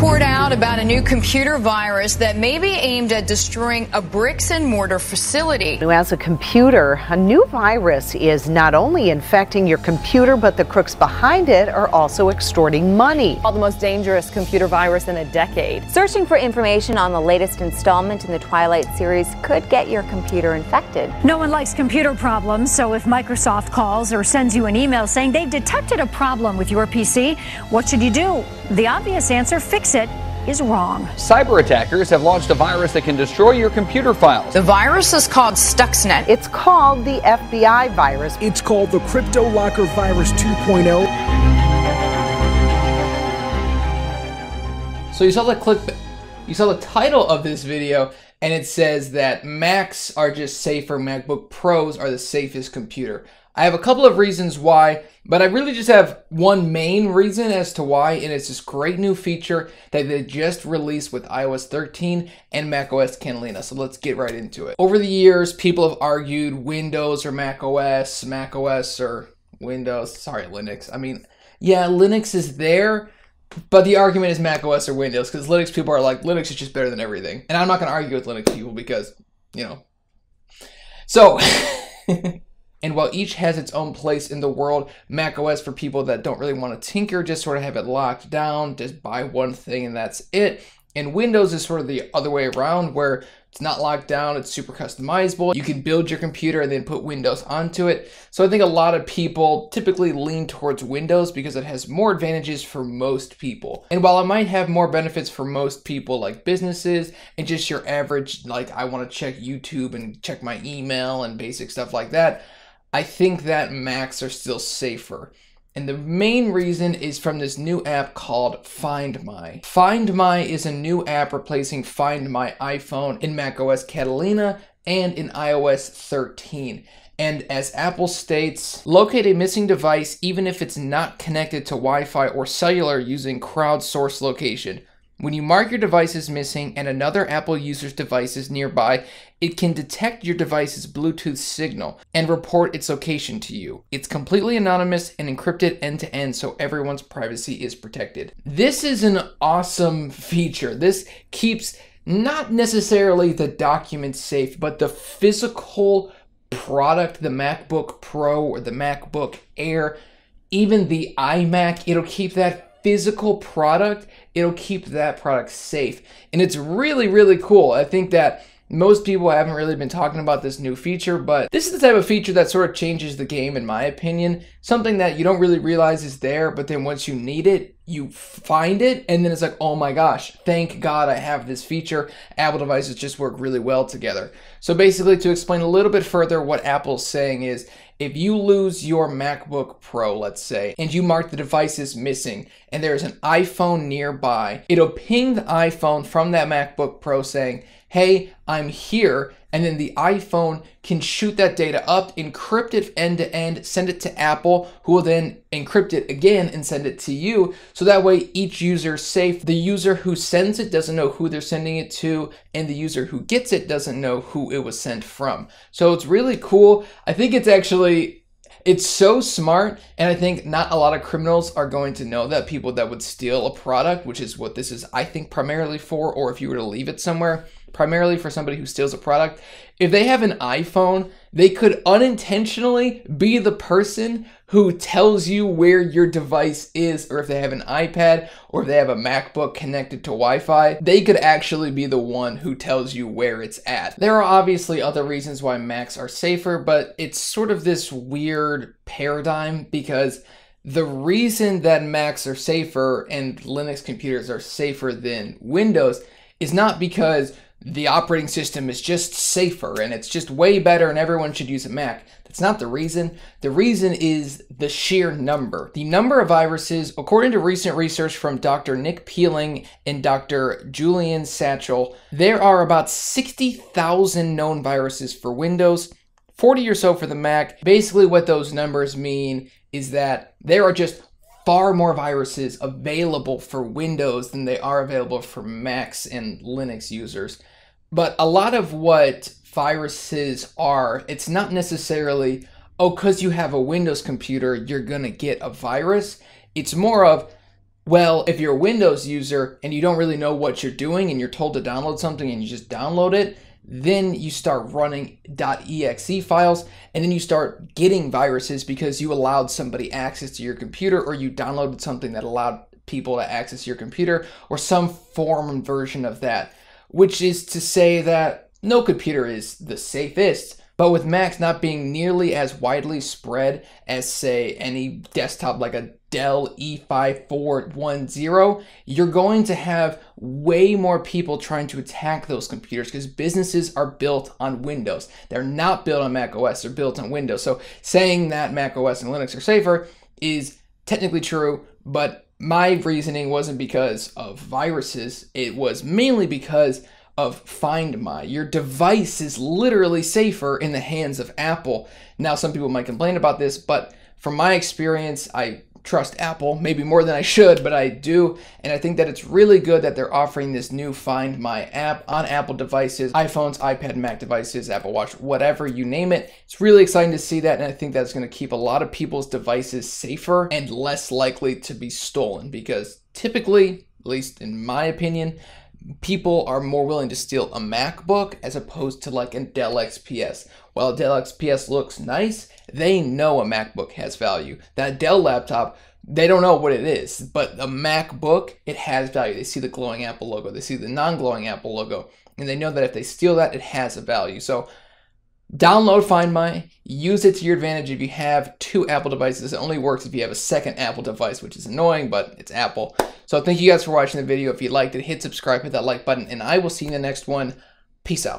poured out about a new computer virus that may be aimed at destroying a bricks and mortar facility. As a computer, a new virus is not only infecting your computer, but the crooks behind it are also extorting money. All the most dangerous computer virus in a decade. Searching for information on the latest installment in the Twilight series could get your computer infected. No one likes computer problems, so if Microsoft calls or sends you an email saying they've detected a problem with your PC, what should you do? The obvious answer fix it is wrong. Cyber attackers have launched a virus that can destroy your computer files. The virus is called Stuxnet. It's called the FBI virus. It's called the Crypto Locker Virus 2.0. So you saw the clip, you saw the title of this video, and it says that Macs are just safer, MacBook Pros are the safest computer. I have a couple of reasons why, but I really just have one main reason as to why, and it's this great new feature that they just released with iOS 13 and macOS Catalina. So let's get right into it. Over the years, people have argued Windows or macOS, macOS or Windows, sorry, Linux. I mean, yeah, Linux is there, but the argument is macOS or Windows because Linux people are like, Linux is just better than everything. And I'm not going to argue with Linux people because, you know. So. And while each has its own place in the world, macOS for people that don't really want to tinker, just sort of have it locked down, just buy one thing and that's it. And Windows is sort of the other way around where it's not locked down, it's super customizable. You can build your computer and then put Windows onto it. So I think a lot of people typically lean towards Windows because it has more advantages for most people. And while it might have more benefits for most people like businesses and just your average, like I want to check YouTube and check my email and basic stuff like that, I think that Macs are still safer. And the main reason is from this new app called Find My. Find My is a new app replacing Find My iPhone in macOS Catalina and in iOS 13. And as Apple states, locate a missing device even if it's not connected to Wi Fi or cellular using crowdsourced location. When you mark your device as missing and another Apple user's device is nearby, it can detect your device's Bluetooth signal and report its location to you. It's completely anonymous and encrypted end to end so everyone's privacy is protected. This is an awesome feature. This keeps not necessarily the document safe, but the physical product, the MacBook Pro or the MacBook Air, even the iMac, it'll keep that physical product, it'll keep that product safe. And it's really, really cool. I think that most people haven't really been talking about this new feature, but this is the type of feature that sort of changes the game, in my opinion. Something that you don't really realize is there, but then once you need it, you find it, and then it's like, oh my gosh, thank God I have this feature. Apple devices just work really well together. So basically, to explain a little bit further, what Apple's saying is if you lose your MacBook Pro, let's say, and you mark the device as missing, and there's an iPhone nearby, it'll ping the iPhone from that MacBook Pro saying, hey, I'm here. And then the iPhone can shoot that data up, encrypt it end to end, send it to Apple, who will then encrypt it again and send it to you. So that way each user is safe. The user who sends it doesn't know who they're sending it to, and the user who gets it doesn't know who it was sent from. So it's really cool. I think it's actually it's so smart, and I think not a lot of criminals are going to know that people that would steal a product, which is what this is, I think, primarily for, or if you were to leave it somewhere, primarily for somebody who steals a product, if they have an iPhone, they could unintentionally be the person who tells you where your device is, or if they have an iPad or if they have a MacBook connected to Wi Fi, they could actually be the one who tells you where it's at. There are obviously other reasons why Macs are safer, but it's sort of this weird paradigm because the reason that Macs are safer and Linux computers are safer than Windows is not because the operating system is just safer and it's just way better and everyone should use a Mac. That's not the reason. The reason is the sheer number. The number of viruses, according to recent research from Dr. Nick Peeling and Dr. Julian Satchell, there are about 60,000 known viruses for Windows, 40 or so for the Mac. Basically, what those numbers mean is that there are just far more viruses available for Windows than they are available for Macs and Linux users. But a lot of what viruses are, it's not necessarily, oh, because you have a Windows computer, you're going to get a virus. It's more of, Well, if you're a Windows user and you don't really know what you're doing and you're told to download something and you just download it, then you start running .exe files and then you start getting viruses because you allowed somebody access to your computer or you downloaded something that allowed people to access your computer or some form version of that, which is to say that no computer is the safest. But with Macs not being nearly as widely spread as, say, any desktop like a Dell E5410, you're going to have way more people trying to attack those computers because businesses are built on Windows. They're not built on Mac OS, they're built on Windows. So saying that Mac OS and Linux are safer is technically true, but my reasoning wasn't because of viruses, it was mainly because of Find My. Your device is literally safer in the hands of Apple. Now, some people might complain about this, but from my experience, I trust Apple, maybe more than I should, but I do. And I think that it's really good that they're offering this new Find My app on Apple devices, iPhones, iPad, Mac devices, Apple Watch, whatever you name it. It's really exciting to see that. And I think that's going to keep a lot of people's devices safer and less likely to be stolen because typically, at least in my opinion, people are more willing to steal a MacBook as opposed to like a Dell XPS. While a Dell XPS looks nice, they know a MacBook has value. That Dell laptop, they don't know what it is, but a MacBook, it has value. They see the glowing Apple logo, they see the non glowing Apple logo, and they know that if they steal that, it has a value. So Download Find My, use it to your advantage if you have two Apple devices. It only works if you have a second Apple device, which is annoying, but it's Apple. So thank you guys for watching the video. If you liked it, hit subscribe, hit that like button, and I will see you in the next one. Peace out.